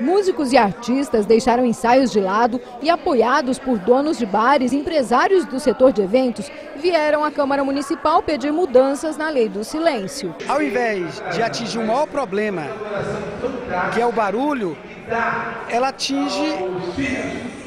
Músicos e artistas deixaram ensaios de lado e, apoiados por donos de bares e empresários do setor de eventos, vieram à Câmara Municipal pedir mudanças na lei do silêncio. Ao invés de atingir o maior problema, que é o barulho, ela atinge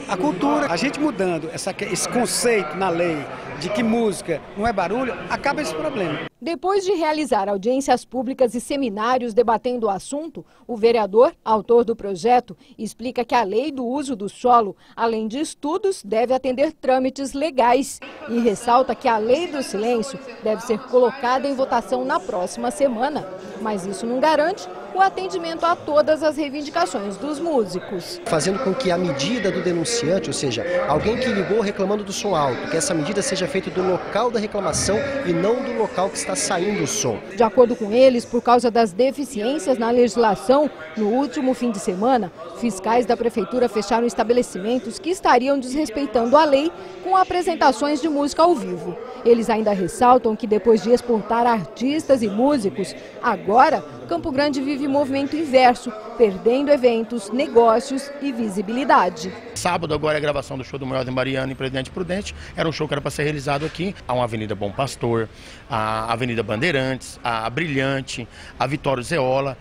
a cultura. A gente mudando essa, esse conceito na lei de que música não é barulho, acaba esse problema. Depois de realizar audiências públicas e seminários debatendo o assunto, o vereador, autor do projeto, explica que a lei do uso do solo, além de estudos, deve atender trâmites legais e ressalta que a lei do silêncio deve ser colocada em votação na próxima semana. Mas isso não garante o atendimento a todas as reivindicações dos músicos. Fazendo com que a medida do denunciante, ou seja, alguém que ligou reclamando do som alto, que essa medida seja feita do local da reclamação e não do local que está saindo o som. De acordo com eles, por causa das deficiências na legislação, no último fim de semana, fiscais da prefeitura fecharam estabelecimentos que estariam desrespeitando a lei com apresentações de música ao vivo. Eles ainda ressaltam que depois de exportar artistas e músicos, agora Campo Grande vive movimento inverso, perdendo eventos, negócios e visibilidade. Sábado agora é a gravação do show do Maior de Mariana em Presidente Prudente. Era um show que era para ser realizado aqui. Há uma Avenida Bom Pastor, a Avenida Bandeirantes, a Brilhante, a Vitório Zeola.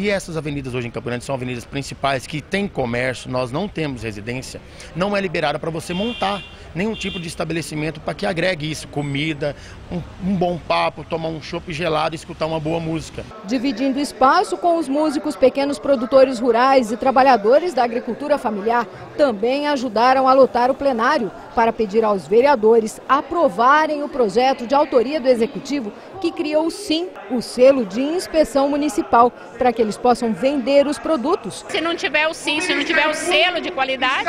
E essas avenidas hoje em Campo Grande são avenidas principais que têm comércio, nós não temos residência, não é liberada para você montar nenhum tipo de estabelecimento para que agregue isso, comida, um, um bom papo, tomar um chopp gelado e escutar uma boa música. Dividindo espaço com os músicos, pequenos produtores rurais e trabalhadores da agricultura familiar também ajudaram a lotar o plenário para pedir aos vereadores aprovarem o projeto de autoria do Executivo que criou SIM, o selo de inspeção municipal, para que eles possam vender os produtos. Se não tiver o SIM, se não tiver o selo de qualidade,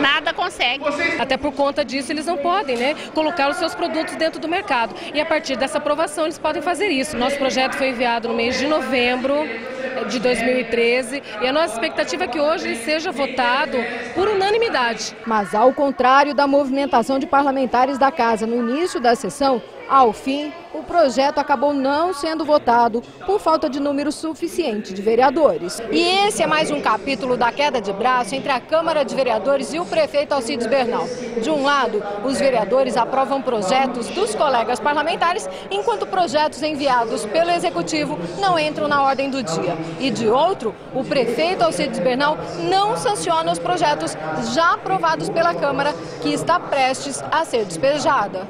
nada consegue. Até por conta disso, eles não podem né, colocar os seus produtos dentro do mercado. E a partir dessa aprovação, eles podem fazer isso. Nosso projeto foi enviado no mês de novembro de 2013 e a nossa expectativa é que hoje ele seja votado por unanimidade. Mas ao contrário da movimentação de parlamentares da casa. No início da sessão, ao fim, o projeto acabou não sendo votado por falta de número suficiente de vereadores. E esse é mais um capítulo da queda de braço entre a Câmara de Vereadores e o prefeito Alcides Bernal. De um lado, os vereadores aprovam projetos dos colegas parlamentares, enquanto projetos enviados pelo Executivo não entram na ordem do dia. E de outro, o prefeito Alcides Bernal não sanciona os projetos já aprovados pela Câmara, que está prestes a ser despejada.